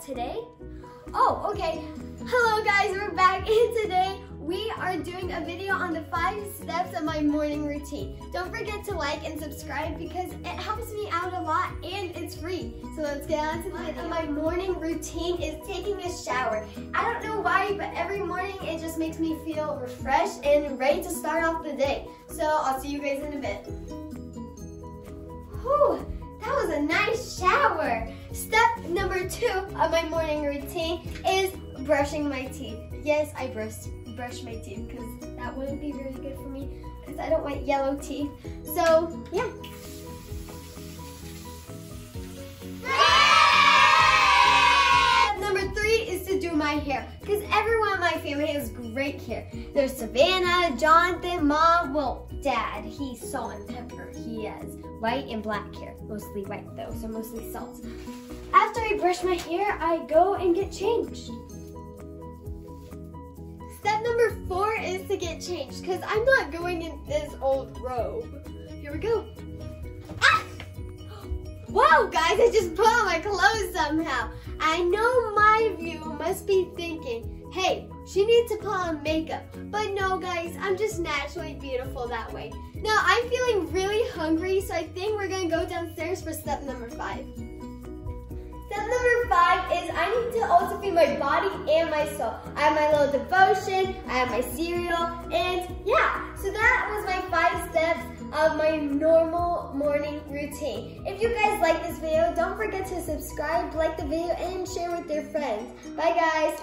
today? Oh, okay. Hello guys, we're back and today we are doing a video on the five steps of my morning routine. Don't forget to like and subscribe because it helps me out a lot and it's free. So let's get on to the video. My morning routine is taking a shower. I don't know why, but every morning it just makes me feel refreshed and ready to start off the day. So I'll see you guys in a bit. Whew, that was a nice shower. Step number two of my morning routine is brushing my teeth. Yes, I brush, brush my teeth because that wouldn't be very good for me because I don't want yellow teeth. So, yeah. Step number three is to do my hair because my family has great hair. There's Savannah, Jonathan, Mom, well, Dad, he's salt and pepper. He has white and black hair, mostly white though, so mostly salt. After I brush my hair, I go and get changed. Step number four is to get changed because I'm not going in this old robe. Here we go. Ah! Whoa, guys, I just put on my clothes somehow. I know my view must be thinking, hey, she needs to put on makeup. But no, guys, I'm just naturally beautiful that way. Now, I'm feeling really hungry, so I think we're gonna go downstairs for step number five. Step number five is I need to also feed my body and my soul. I have my little devotion, I have my cereal, and yeah, so that was my five steps of my normal morning routine. If you guys like this video, don't forget to subscribe, like the video, and share with your friends. Bye guys!